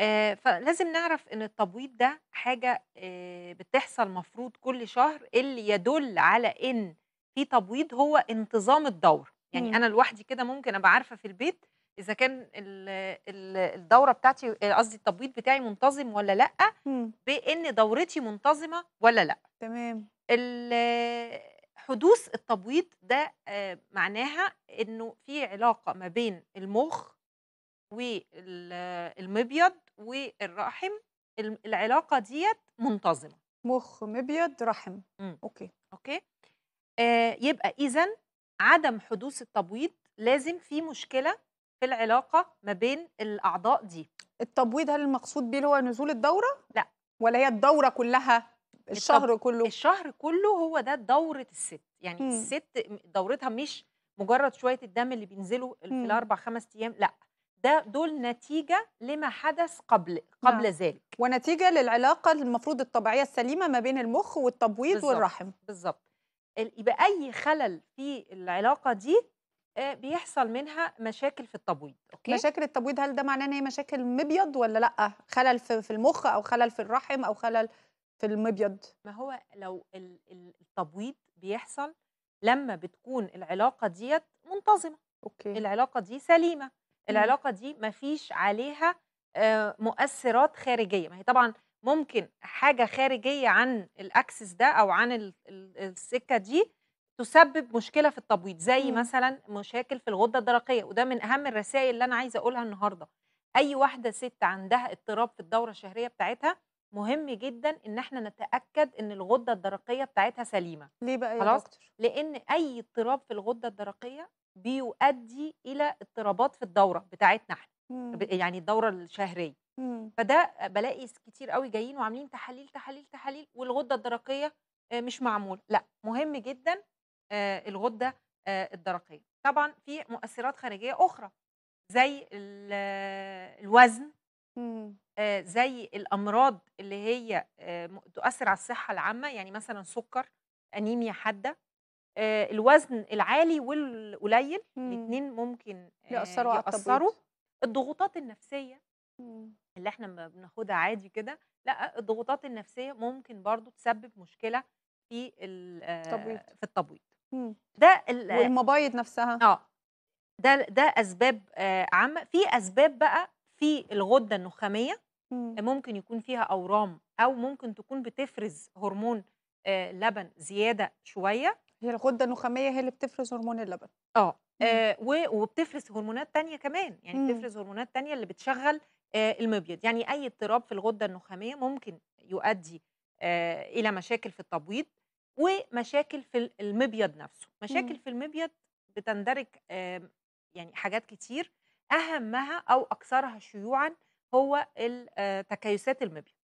آآ فلازم نعرف إن التبويض ده حاجة آآ بتحصل مفروض كل شهر، اللي يدُل على إن في تبويض هو انتظام الدورة، يعني إمم. أنا لوحدي كده ممكن أبقى عارفة في البيت إذا كان ال ال الدورة بتاعتي آآ قصدي التبويض بتاعي منتظم والّا لأ، إمم. بإن دورتي منتظمة والّا لأ. تمام. ال حدوث التبويض ده آآ معناها إنه في علاقة ما بين المُخ وال المبيض والرحم، الم العلاقة ديّة منتظمة. مُخ، مبيض، رحم. إمم. أوكي. أوكي؟ آآ يبقى إذًا عدم حدوث التبويض لازم في مشكلة في العلاقة ما بين الأعضاء دي. التبويض هل المقصود بيه هو نزول الدورة؟ لأ. والّا هي الدورة كلّها، الشهر التب كلّه؟ الشهر كلّه هو ده دورة الست، يعني إمم. الست م دورتها مش مجرد شوية الدم اللي بينزلوا في. ال4، 5 أيام، لأ، ده دول نتيجة لما حدث قبل قبل نعم. ذلك. ونتيجة للعلاقة المفروض الطبيعية السليمة ما بين المُخ والتبويض بالضبط، والرحم. بالضبط. ال يبقى أي خلل في العلاقة دي آآ بيحصل منها مشاكل في التبويض، أوكي؟ مشاكل التبويض هل ده معناه إن هي مشاكل مبيض والّا لأ؟ خلل في المُخ أو خلل في الرحم أو خلل في المبيض؟ ما هو لو ال ال التبويض بيحصل لمّا بتكون العلاقة ديّة منتظمة، أوكي. العلاقة دي سليمة، إمم. العلاقة دي ما فيش عليها آآ مؤثرات خارجية، ما هي طبعًا ممكن حاجة خارجية عن الaxis ده أو عن ال ال السكة دي تسبب مشكلة في التبويض، زي. مثلًا مشاكل في الغدة الدرقية، وده من أهم الرسايل اللي أنا عايزة أقولها النهارده. أي واحدة ست عندها اضطراب في الدورة الشهرية بتاعتها، مهم جدًا إن إحنا نتأكد إن الغدة الدرقية بتاعتها سليمة. ليه بقى يا خلاص؟ دكتور؟ لإن أي اضطراب في الغدة الدرقية بيؤدي إلى اضطرابات في الدورة بتاعتنا إمم. يعني الدورة الشهرية. إمم. فده بالاقي س كتير أوي جايين وعاملين تحاليل، تحاليل، تحاليل والغدة الدرقية آآ مش معمولة، لأ، مهم جدًا آآ الغدة آآ الدرقية. طبعًا في مؤثرات خارجية أخرى، زي ال الوزن، زي الأمراض اللي هي تؤثر على الصحة العامة، يعني مثلًا سُكّر، أنيميا حادة، آآ الوزن العالي والقليل، إمم. الاتنين ممكن آآ يأثّروا على يأثّروا. التبويض. الضغوطات النفسية إمم. اللي أمّا بناخدها عادي كده، لأ، الضغوطات النفسية ممكن برضه تسبب مشكلة في ال التبويض. في التبويض. إمم. ده ال والمبايض نفسها؟ آه. ده ده أسباب آآ عامة، في أسباب بقى في الغدة النخامية، إمم. ممكن يكون فيها أورام أو ممكن تكون بتفرز هرمون آآ لبن زيادة شوية. هي الغدة النخامية هي اللي بتفرز هرمون اللبن. آه. إمم. وبتفرز هرمونات تانية كمان، يعني إمم. بتفرز هرمونات تانية اللي بتشغّل آآ المبيض، يعني أي اضطراب في الغدة النخامية ممكن يؤدي آآ إلى مشاكل في التبويض ومشاكل في ال المبيض نفسه. مشاكل إمم. في المبيض بتندرج آمم يعني حاجات كتير، أهمها أو أكثرها شيوعًا هو آآ تكيسات المبيض.